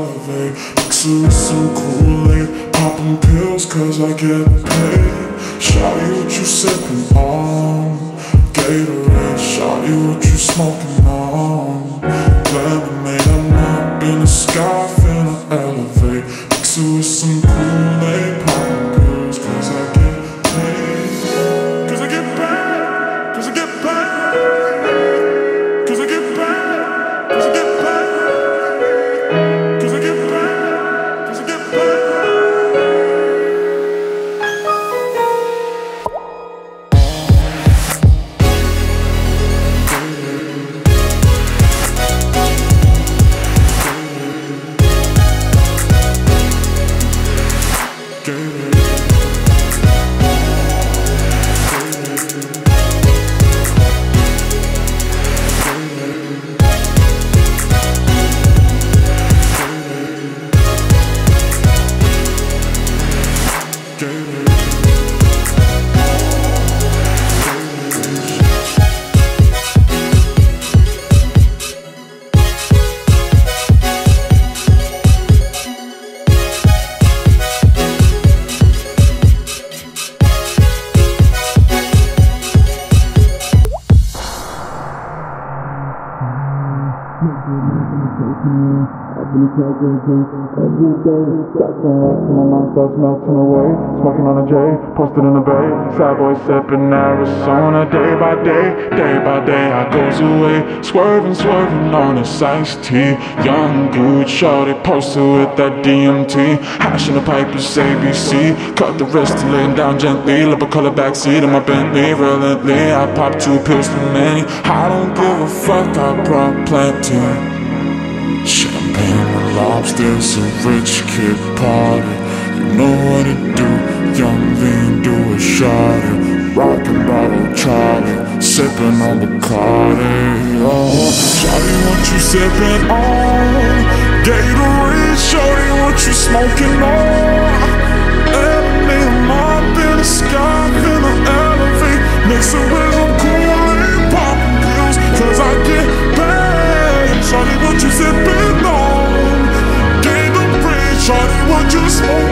elevate Mixing some Kool-Aid Popping pills cause I get paid. Shout you what you sipping on? Gatorade. Shout you what you smoking on? Lemonade. I'm up in the sky finna elevate. Mixing with some Kool-Aid Popping Thank you. Every day, some rocks and my mind starts melting away. Smoking on a J, posted in the bay. Sad boy sipping Arizona day by day, day by day. I goes away, swerving, swerving on this iced tea. Young good shorty posted with that DMT. Hashing the pipe is ABC. Cut the wrist laying down gently. Lip a color backseat in my Bentley. Relently, I pop two pills for many. I don't give a fuck, I brought plenty. Champagne and lobsters, a rich kid party. You know what to do, Yung Lean, do a shot. Rockin' bottle Charlie, sippin' on Bacardi. Oh, Shawty, what you sippin' on? Gatorade, Shawty, what you smoking on? Elevate 'em up in the sky, finna elevate, mix it with. you spoke.